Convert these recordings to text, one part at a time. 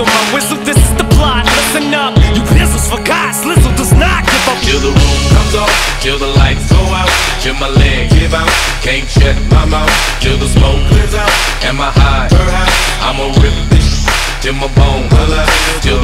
Sizzle, my whistle. This is the plot. Listen up, you pistols for God. Slizzle does not give a Till the roof comes off, till the lights go out, till my leg give out. Can't shut my mouth, till the smoke clears out. Am my high? I'ma rip this till my bone. Till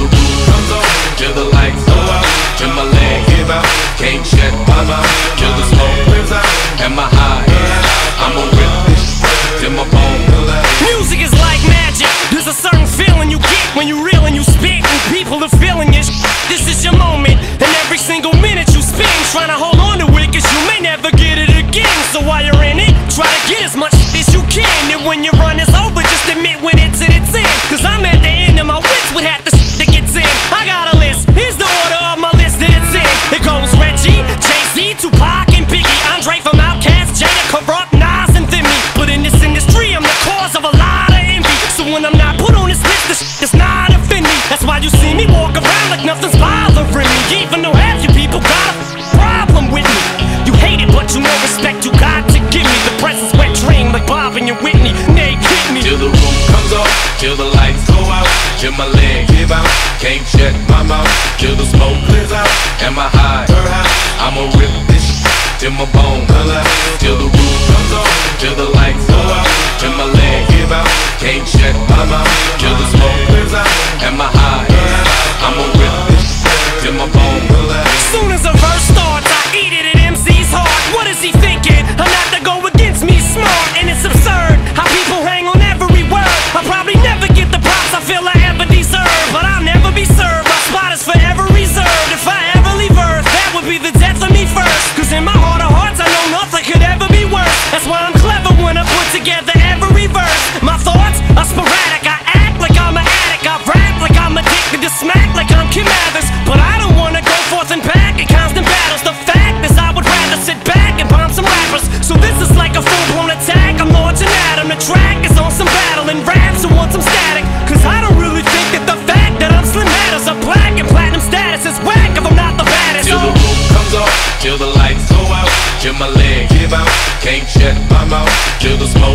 trying to hold on to it, cause you may never get it again. So while you're in it, try to get as much as you can. And when your run is over, just admit when it's at its end. Cause I'm at the end of my wits with half the shit that gets in. I got a list, here's the order of my list that it's in. It goes Reggie, Jay-Z, Tupac, and Biggie. Andre from Outkast, Jada, Kurupt, Nas, and Thimmy. But in this industry, I'm the cause of a lot of envy. So when I'm not put on this list, this shit does not offend me. That's why you see me walk around like nothing's bothering me. Even though half you people got hate it, but you know respect you got to give me. The presence wet dream like Bob and your Whitney. Nate, hit me. Till the roof comes off, till the lights go out, till my leg give out. Can't shut my mouth, till the smoke clears out. Am I high? I'ma rip this till my bone color. Mouth, till